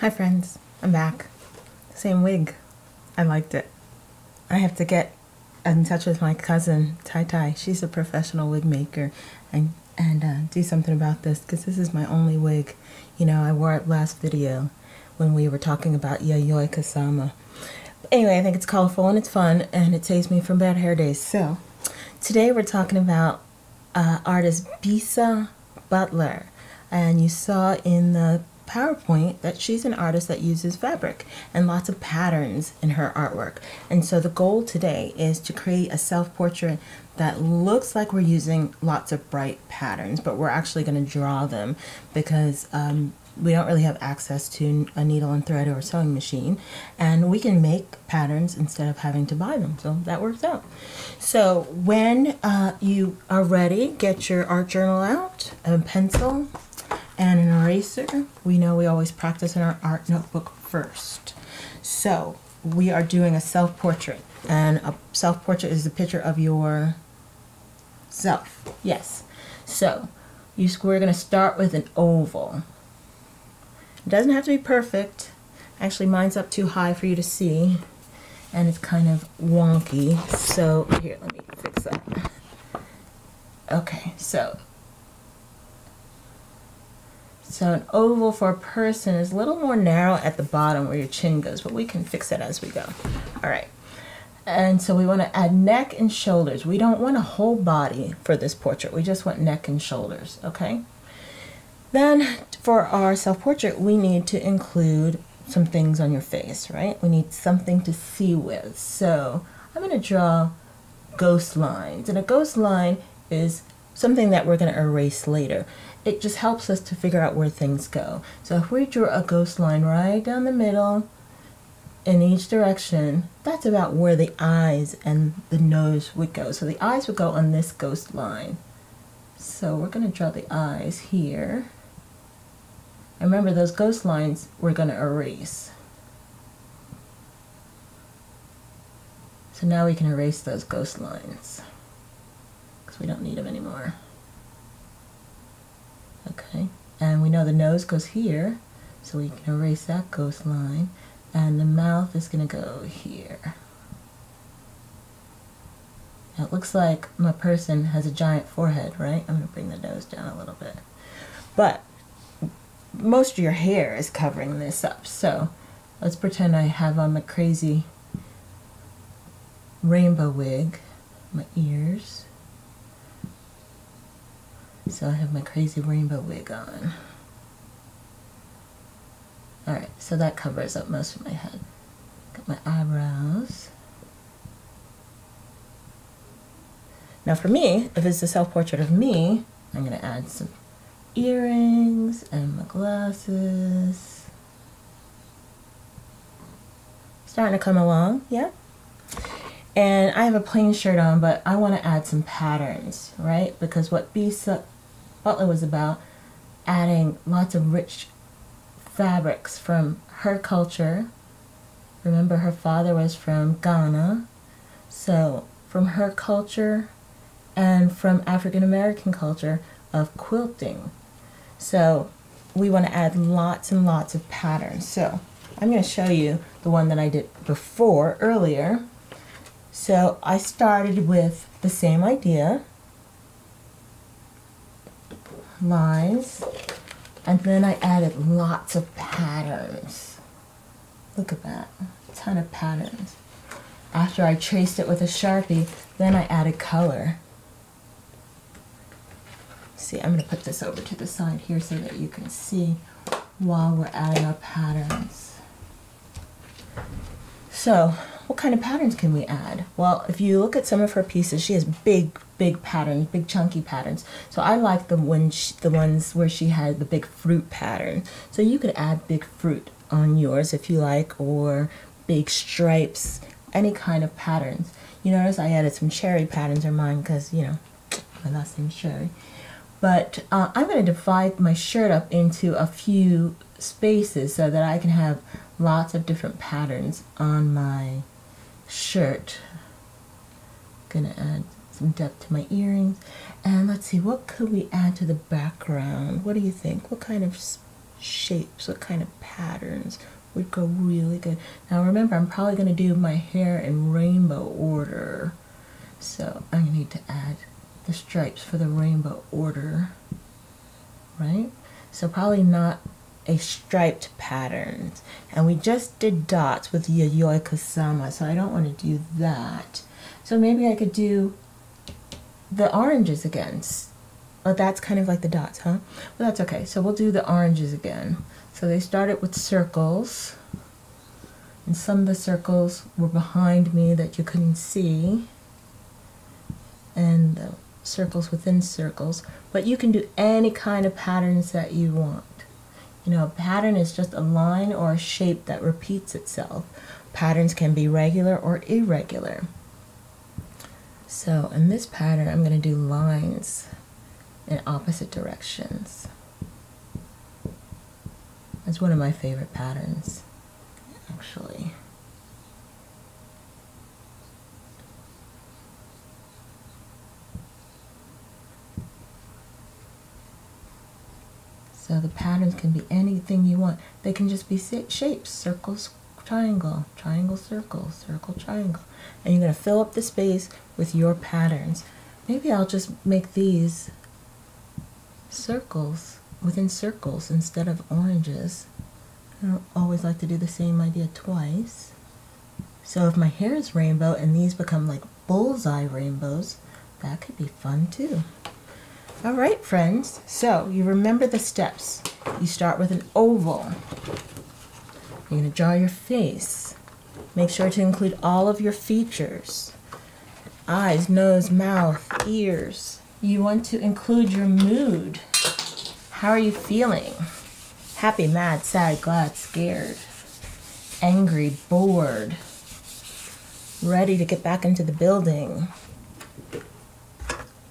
Hi friends, I'm back. Same wig. I liked it. I have to get in touch with my cousin Tai Tai. She's a professional wig maker and and uh, do something about this because this is my only wig. You know, I wore it last video when we were talking about Yayoi Kusama. But anyway, I think it's colorful and it's fun and it saves me from bad hair days. So today we're talking about uh, artist Bisa Butler. And you saw in the PowerPoint that she's an artist that uses fabric and lots of patterns in her artwork. And so the goal today is to create a self-portrait that looks like we're using lots of bright patterns, but we're actually going to draw them because um, we don't really have access to a needle and thread or a sewing machine and we can make patterns instead of having to buy them so that works out so when uh, you are ready get your art journal out a pencil and an eraser. We know we always practice in our art notebook first. So we are doing a self-portrait and a self-portrait is a picture of your self. Yes. So you, we're going to start with an oval. It doesn't have to be perfect. Actually, mine's up too high for you to see and it's kind of wonky. So here, let me fix that. Okay, so so an oval for a person is a little more narrow at the bottom where your chin goes, but we can fix it as we go. All right. And so we want to add neck and shoulders. We don't want a whole body for this portrait. We just want neck and shoulders, okay? Then for our self-portrait, we need to include some things on your face, right? We need something to see with. So I'm going to draw ghost lines. And a ghost line is something that we're going to erase later it just helps us to figure out where things go. So if we drew a ghost line right down the middle in each direction, that's about where the eyes and the nose would go. So the eyes would go on this ghost line. So we're going to draw the eyes here. And remember those ghost lines we're going to erase. So now we can erase those ghost lines we don't need them anymore. Okay, and we know the nose goes here, so we can erase that ghost line, and the mouth is going to go here. Now it looks like my person has a giant forehead, right? I'm going to bring the nose down a little bit. But most of your hair is covering this up, so let's pretend I have on my crazy rainbow wig, my ears. So I have my crazy rainbow wig on. Alright, so that covers up most of my head. Got my eyebrows. Now for me, if it's a self-portrait of me, I'm going to add some earrings and my glasses. Starting to come along, yeah? And I have a plain shirt on, but I want to add some patterns, right? Because what Bisa Butler was about adding lots of rich fabrics from her culture. Remember, her father was from Ghana. So, from her culture and from African American culture of quilting. So, we want to add lots and lots of patterns. So, I'm going to show you the one that I did before, earlier. So, I started with the same idea lines and then I added lots of patterns. Look at that, a ton of patterns. After I traced it with a Sharpie, then I added color. See, I'm going to put this over to the side here so that you can see while we're adding our patterns. So, what kind of patterns can we add? Well, if you look at some of her pieces, she has big, big patterns, big chunky patterns. So I like the, when she, the ones where she had the big fruit pattern. So you could add big fruit on yours if you like, or big stripes, any kind of patterns. You notice I added some cherry patterns on mine because, you know, my last name's Cherry. But uh, I'm going to divide my shirt up into a few spaces so that I can have lots of different patterns on my shirt. Gonna add some depth to my earrings. And let's see, what could we add to the background? What do you think? What kind of shapes, what kind of patterns would go really good. Now remember, I'm probably to do my hair in rainbow order. So I need to add the stripes for the rainbow order, right? So probably not a striped pattern. And we just did dots with Yayoi Kusama, so I don't want to do that. So maybe I could do the oranges again. Oh, that's kind of like the dots, huh? Well, that's okay. So we'll do the oranges again. So they started with circles. And some of the circles were behind me that you couldn't see. And the circles within circles. But you can do any kind of patterns that you want. You know, a pattern is just a line or a shape that repeats itself. Patterns can be regular or irregular. So in this pattern, I'm going to do lines in opposite directions. That's one of my favorite patterns, actually. So the patterns can be anything you want. They can just be shapes, circles, triangle, triangle, circle, circle, triangle. And you're going to fill up the space with your patterns. Maybe I'll just make these circles within circles instead of oranges. I don't always like to do the same idea twice. So if my hair is rainbow and these become like bullseye rainbows, that could be fun too. All right, friends. So you remember the steps. You start with an oval. You're going to draw your face. Make sure to include all of your features. Eyes, nose, mouth, ears. You want to include your mood. How are you feeling? Happy, mad, sad, glad, scared, angry, bored, ready to get back into the building.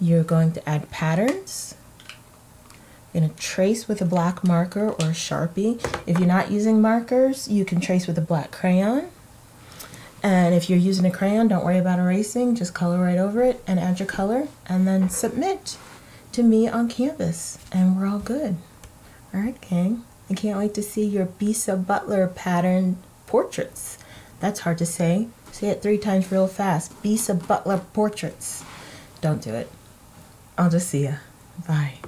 You're going to add patterns. You're going to trace with a black marker or a Sharpie. If you're not using markers, you can trace with a black crayon. And if you're using a crayon, don't worry about erasing. Just color right over it and add your color and then submit to me on Canvas. And we're all good. All right, gang. I can't wait to see your Bisa Butler pattern portraits. That's hard to say. Say it three times real fast. Bisa Butler portraits. Don't do it. I'll just see ya. Bye.